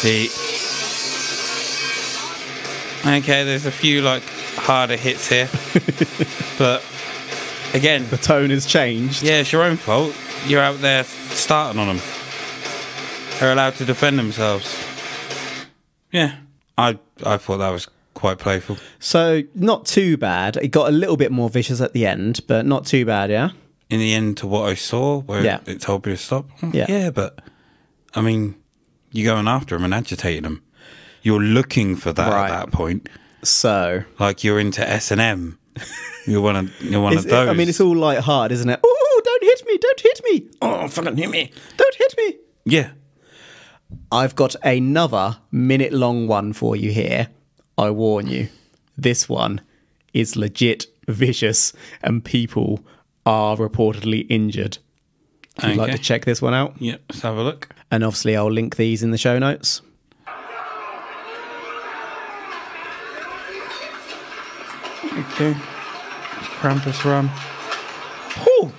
See. Okay, there's a few like harder hits here, but again, The tone has changed. yeah, it's your own fault. You're out there starting on them. They're allowed to defend themselves. Yeah, I I thought that was quite playful. So, not too bad. It got a little bit more vicious at the end, but not too bad, yeah? In the end, to what I saw, where Yeah. it told me to stop. Yeah. yeah, but I mean, you're going after them and agitating them. You're looking for that Right. at that point. So, Like you're into S and M. You're one of you're one of those. I mean, it's all light hard, isn't it? Oh, don't hit me! Don't hit me! Oh, fucking hit me! Don't hit me! yeah. I've got another minute long one for you here. I warn you, this one is legit vicious, and people are reportedly injured. Would you like Okay. to check this one out? Yeah, let's have a look. And obviously, I'll link these in the show notes. Okay. Krampus run. Whew.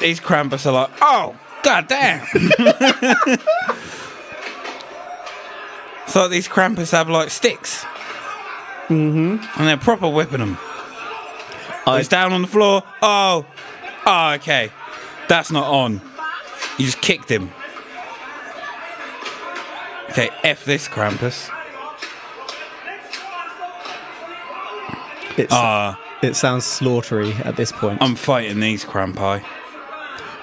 These Krampus are like, oh, god damn. so these Krampus have like sticks. Mm-hmm. And they're proper whipping them. It's down on the floor. Oh, oh, okay. That's not on. You just kicked him. Okay, F this Krampus. It's, Ah, it sounds slaughtery at this point. I'm fighting these Krampi.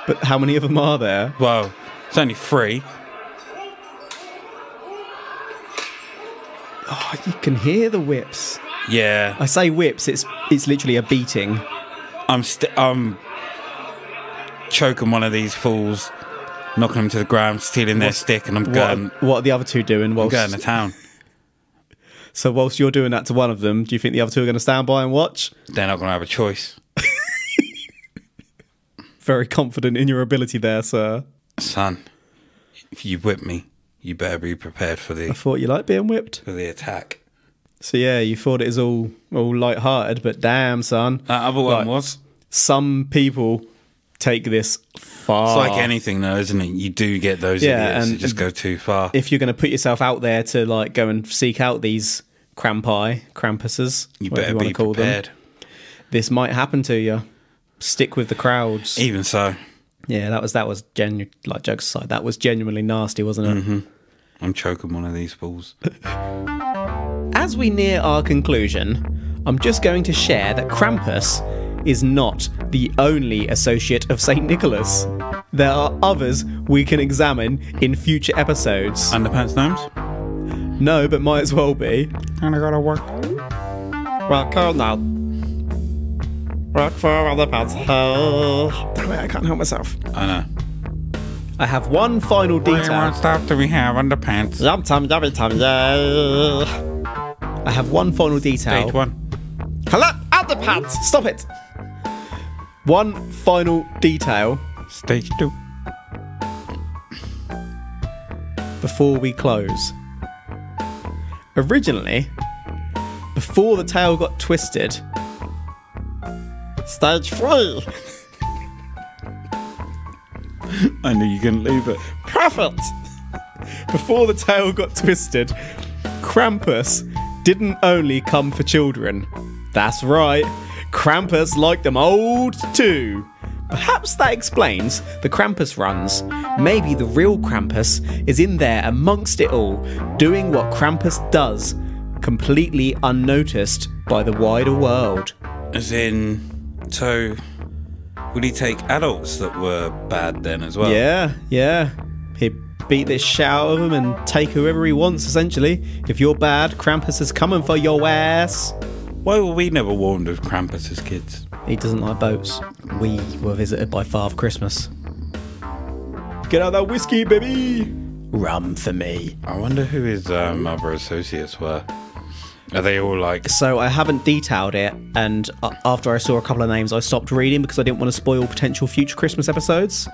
but how many of them are there? Well, it's only three. Oh, you can hear the whips. Yeah, I say whips. It's it's literally a beating. I'm st- I'm choking one of these fools, knocking them to the ground, stealing their stick, and I'm What, going, are, what are the other two doing? I'm Whilst, going to town. so whilst you're doing that to one of them, do you think the other two are going to stand by and watch? They're not going to have a choice. Very confident in your ability there, sir. Son, if you whip me, you better be prepared for the. I thought you liked being whipped. for the attack. So yeah, you thought it was all all light-hearted, but damn, son, That other one Right. was. some people take this far. It's like anything, though, isn't it? You do get those Yeah, idiots who and- just go too far. if you're going to put yourself out there to like go and seek out these Krampi, Krampuses, you better you want be to call prepared. them, this might happen to you. Stick with the crowds. Even so, Yeah, that was that was genu like jokes aside, that was genuinely nasty, wasn't it? Mm-hmm. I'm choking one of these balls. As we near our conclusion, I'm just going to share that Krampus is not the only associate of Saint Nicholas. There are others we can examine in future episodes. Underpants gnomes? No, but might as well be. And I gotta work. Well, cool now. Work for other Oh, Damn it, I can't help myself. I know. I have one final What detail. stuff do we have? Underpants. Yum tum yummy tum yeah. I have one final detail. Stage one. Hello, underpants. Stop it. One final detail Stage two. before we close. Originally, before the tail got twisted, stage three. I knew you couldn't leave it. Perfect. Before the tail got twisted, Krampus didn't only come for children. That's right, Krampus liked them old too. Perhaps that explains the Krampus runs. Maybe the real Krampus is in there amongst it all, doing what Krampus does, completely unnoticed by the wider world. As in, so would he take adults that were bad then as well? Yeah, yeah. He beat this shit out of him and take whoever he wants, essentially. If you're bad, Krampus is coming for your ass. Why were we never warned of Krampus as kids? He doesn't like boats. We were visited by Father Christmas. Get out that whiskey, baby! Rum for me. I wonder who his um, other associates were. Are they all like? So I haven't detailed it, and uh, after I saw a couple of names, I stopped reading because I didn't want to spoil potential future Christmas episodes.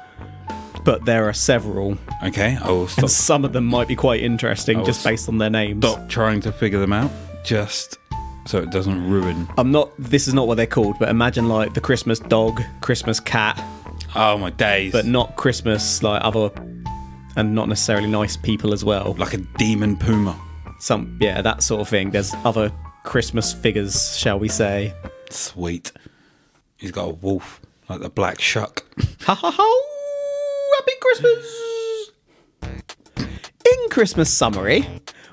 But there are several, Okay, I will stop. and some of them might be quite interesting just based on their names. Stop trying to figure them out, just so it doesn't ruin. I'm not. This is not what they're called, but imagine like the Christmas dog, Christmas cat, Oh my days! but not Christmas like other, and not necessarily nice people as well. like a demon puma. Some yeah, that sort of thing. There's other Christmas figures, shall we say? Sweet. He's got a wolf, like the black shuck. Ha ha ha! Happy Christmas! In Christmas summary,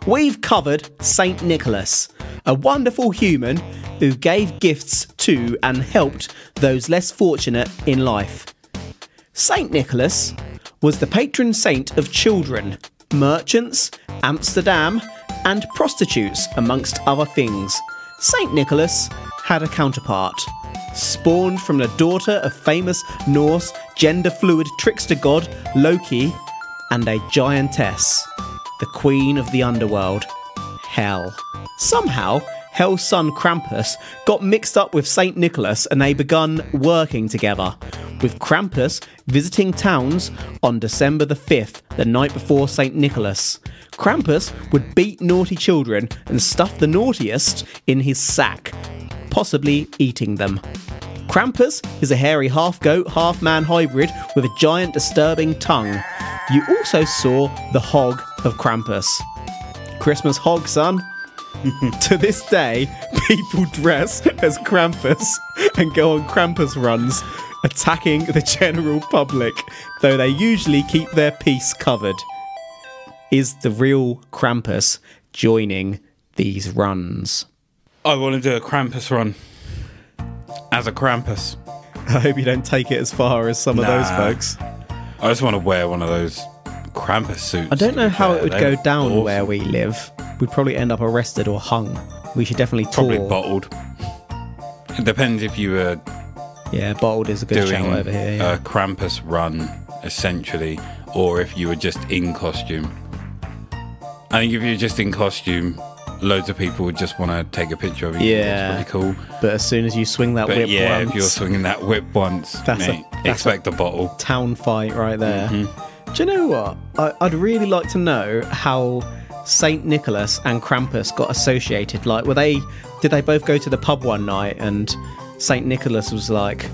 we've covered Saint Nicholas, a wonderful human who gave gifts to and helped those less fortunate in life. Saint Nicholas was the patron saint of children, merchants, Amsterdam, and prostitutes, amongst other things. Saint Nicholas had a counterpart, spawned from the daughter of famous Norse gender fluid trickster god Loki, and a giantess, the queen of the underworld, Hel. Somehow, Hel's son Krampus got mixed up with St. Nicholas and they begun working together, with Krampus visiting towns on December the 5th, the night before St. Nicholas. Krampus would beat naughty children and stuff the naughtiest in his sack, possibly eating them. Krampus is a hairy half goat, half man hybrid with a giant disturbing tongue. You also saw the hog of Krampus. Christmas hog, son. to this day, people dress as Krampus and go on Krampus runs, attacking the general public, though they usually keep their piece covered. Is the real Krampus joining these runs? I want to do a Krampus run as a Krampus. I hope you don't take it as far as some of those folks. I just want to wear one of those Krampus suits. I don't know how it would They're go down awesome. where we live. We'd probably end up arrested or hung. We should definitely Probably tour. bottled. It depends if you were yeah, bottled is a good doing shout over here. Yeah. a Krampus run, essentially, or if you were just in costume. I think if you're just in costume, loads of people would just want to take a picture of you. Yeah. It's pretty cool. but as soon as you swing that But whip yeah, once, if you're swinging that whip once, That's a- mate, that's expect a bottle. town fight right there. Mm-hmm. Do you know what? I, I'd really like to know how Saint Nicholas and Krampus got associated. Like, were they? Did they both go to the pub one night and Saint Nicholas was like,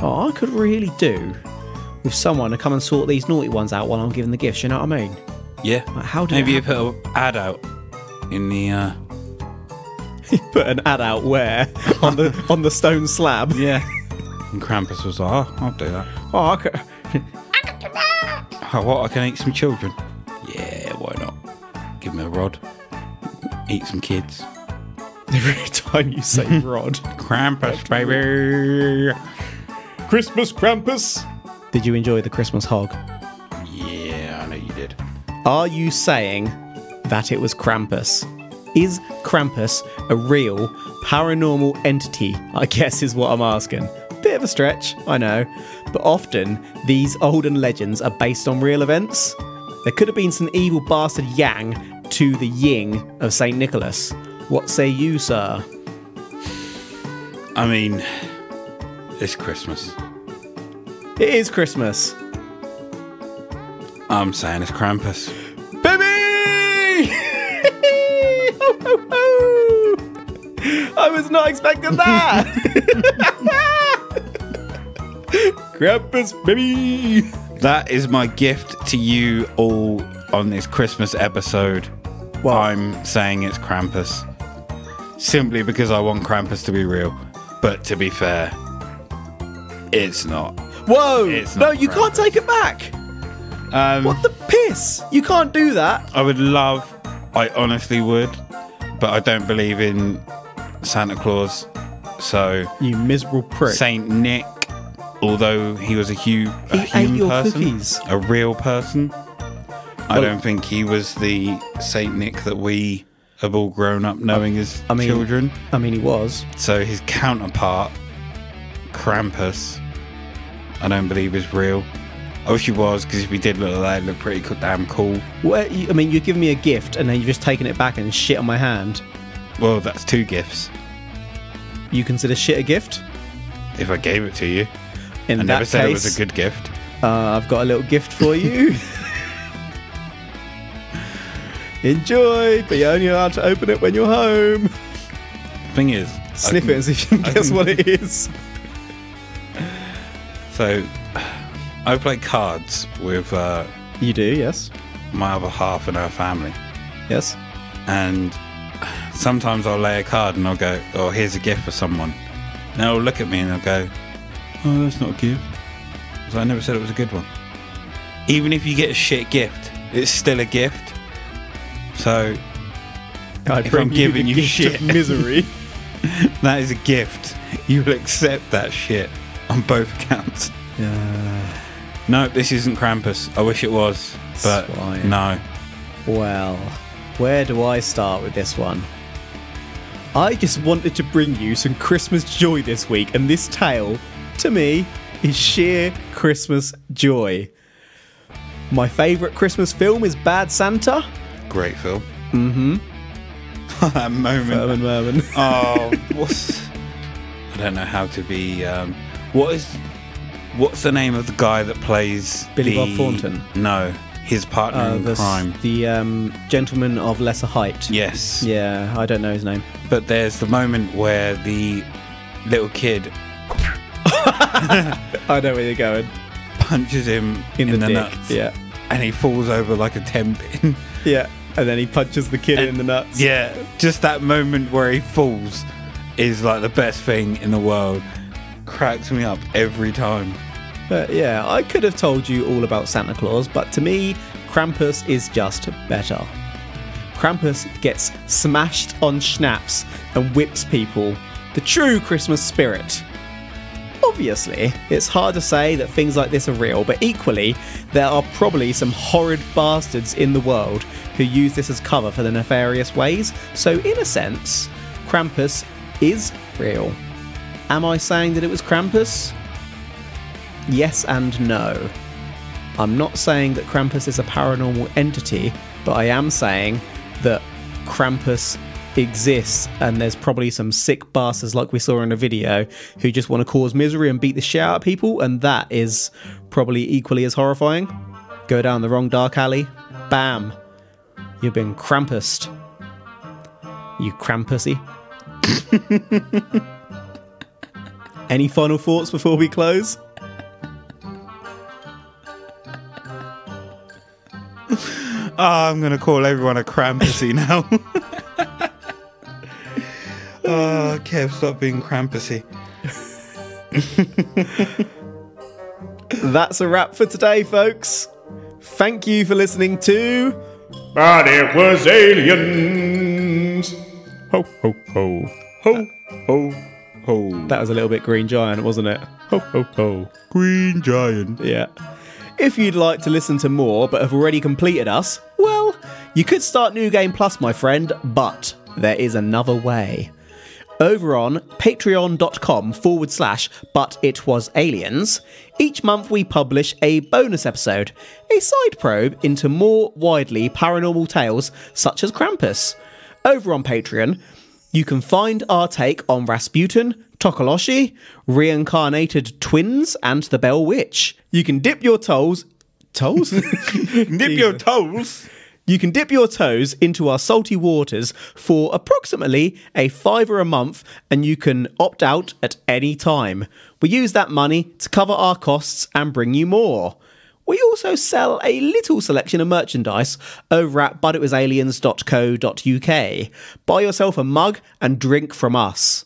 "Oh, I could really do with someone to come and sort these naughty ones out while I'm giving the gifts." You know what I mean? Yeah. Like, how did Maybe you put an ad out in the. Uh, put an ad out where on the on the stone slab? yeah. And Krampus was like, oh, I'll do that. Oh, I could, Oh, what? I can eat some children? Yeah, why? Give them a rod. Eat some kids. every time you say Rod. Krampus, baby. Christmas Krampus. Did you enjoy the Christmas hog? Yeah, I know you did. Are you saying that it was Krampus? Is Krampus a real paranormal entity? I guess is what I'm asking. Bit of a stretch, I know, but often these olden legends are based on real events. There could have been some evil bastard yang to the ying of St. Nicholas. What say you, sir? I mean, it's Christmas. It is Christmas. I'm saying it's Krampus. Baby! Ho, ho, ho! I was not expecting that. Krampus, baby! That is my gift to you all on this Christmas episode. Well- I'm saying it's Krampus. Simply because I want Krampus to be real. But to be fair, it's not. Whoa! It's No, not you can't take it back. Um, What the piss? You can't do that. I would love, I honestly would, but I don't believe in Santa Claus. So You miserable prick. Saint Nick, although he was a, hu- a He ate human your person, cookies. a real person, I Well- don't think he was the Saint Nick that we have all grown up knowing as I mean- children. I mean, he was. So his counterpart, Krampus, I don't believe is real. I wish he was, because if he did look like that, it looked pretty damn cool. You, I mean, you're giving me a gift and then you've just taken it back and shit on my hand. Well, that's two gifts. You consider shit a gift? If I gave it to you, In I that never said case, it was a good gift. Uh, I've got a little gift for you. Enjoy, but you're only allowed to open it when you're home. Thing is, Sniff I it and see if you can guess can- what it is. So, I play cards with uh, You do, yes. my other half and her family, Yes. and sometimes I'll lay a card and I'll go, "Oh, here's a gift for someone." And they'll look at me and they'll go, "Oh, that's not a gift." So I never said it was a good one. Even if you get a shit gift, it's still a gift. So I If bring I'm giving you gift shit. misery. that is a gift. You will accept that shit on both accounts. No, this isn't Krampus. I wish it was, but Swine. no. well, where do I start with this one? I just wanted to bring you some Christmas joy this week, and this tale, to me, is sheer Christmas joy. My favourite Christmas film is Bad Santa. Great film. Mm-hmm. that moment. Merman, Merman. Oh, what's? I don't know how to be. Um, what is? What's the name of the guy that plays Billy the, Bob Thornton? No, his partner Uh, in the, crime. the um, gentleman of lesser height. Yes. Yeah, I don't know his name. But there's the moment where the little kid I know where you're going. punches him In, in, the, the, nuts, Yeah. and he falls over like a ten pin. Yeah. And then he punches the kid in the nuts. Yeah, just that moment where he falls is like the best thing in the world. Cracks me up every time. But yeah, I could have told you all about Santa Claus, but to me, Krampus is just better. Krampus gets smashed on schnapps and whips people. The true Christmas spirit. Obviously, it's hard to say that things like this are real, but equally, there are probably some horrid bastards in the world who use this as cover for their nefarious ways. So, in a sense, Krampus is real. Am I saying that it was Krampus? Yes and no. I'm not saying that Krampus is a paranormal entity, but I am saying that Krampus exists and there's probably some sick bastards like we saw in the video who just want to cause misery and beat the shit out of people, and that is probably equally as horrifying. Go down the wrong dark alley, bam, you've been Krampused. You Krampusy. Any final thoughts before we close? Oh, I'm gonna call everyone a Krampusy now. oh, Kev, stop being Krampusy. That's a wrap for today, folks. Thank you for listening to ah, But it was aliens. Ho Ho Ho. Ho, ho, ho. That was a little bit Green Giant, wasn't it? Ho Ho Ho. Green Giant. Yeah. If you'd like to listen to more but have already completed us, well, you could start New Game Plus, my friend, but there is another way. Over on patreon.com forward slash but it was aliens, each month we publish a bonus episode, a side probe into more widely paranormal tales such as Krampus. Over on Patreon, you can find our take on Rasputin, Tokoloshi, reincarnated twins, and the Bell Witch. You can dip your toes. Toes? Dip your toes. You can dip your toes into our salty waters for approximately a fiver a month, and you can opt out at any time. We use that money to cover our costs and bring you more. We also sell a little selection of merchandise over at butitwasaliens.co.uk. Buy yourself a mug and drink from us.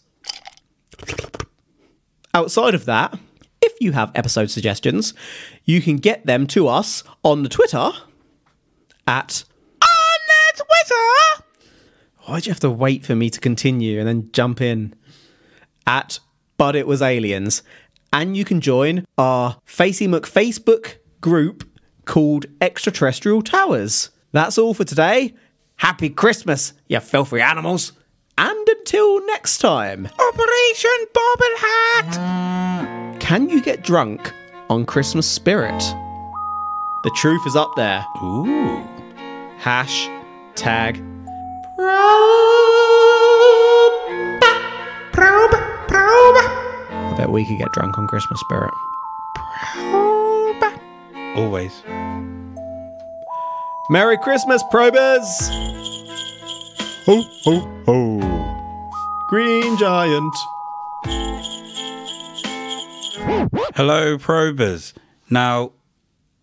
Outside of that, if you have episode suggestions, you can get them to us on the Twitter at on Twitter. Why'd you have to wait for me to continue and then jump in? At But It Was Aliens. And you can join our Facey McFacebook group called Extraterrestrial Towers. That's all for today. Happy Christmas, you filthy animals. And until next time, Operation Bobble Hat. can you get drunk on Christmas spirit? The truth is up there. Ooh. Hash tag Probe, probe. I bet we could get drunk on Christmas spirit. Probe. Always. Merry Christmas, probers! Ho, ho, ho. Green Giant. Hello, probers. Now,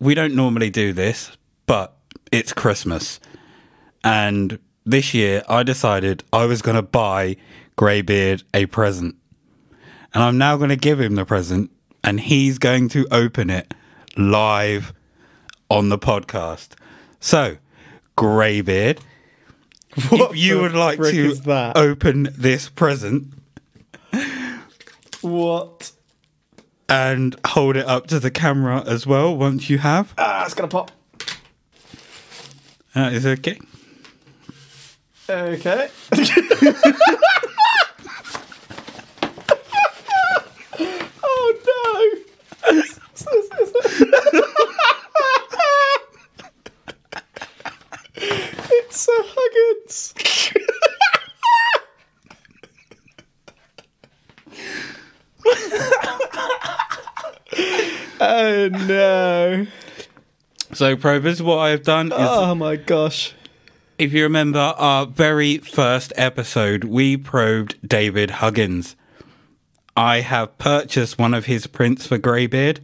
we don't normally do this, but it's Christmas. And this year, I decided I was going to buy Greybeard a present. And I'm now going to give him the present, and he's going to open it live on the podcast. So, Greybeard, What if you would like to open this present What? and hold it up to the camera as well once you have. Ah, it's gonna pop. That is okay. Okay. oh no! it's a Huggins. oh no! So, probers, what I have done is Oh my gosh! if you remember our very first episode, we probed David Huggins. I have purchased one of his prints for Greybeard.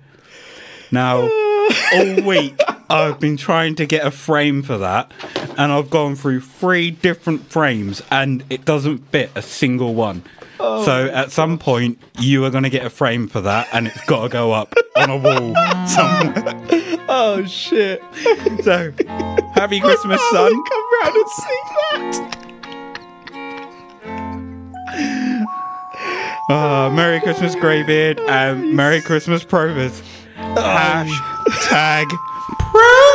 Now, all week, I've been trying to get a frame for that, and I've gone through three different frames, and it doesn't fit a single one. So at some point, you are going to get a frame for that, and it's got to go up on a wall somewhere. Oh shit! So, happy Christmas, son. Come round and see that. Uh, Merry Christmas, Greybeard, and Merry Christmas, probers. Hashtag Tranquility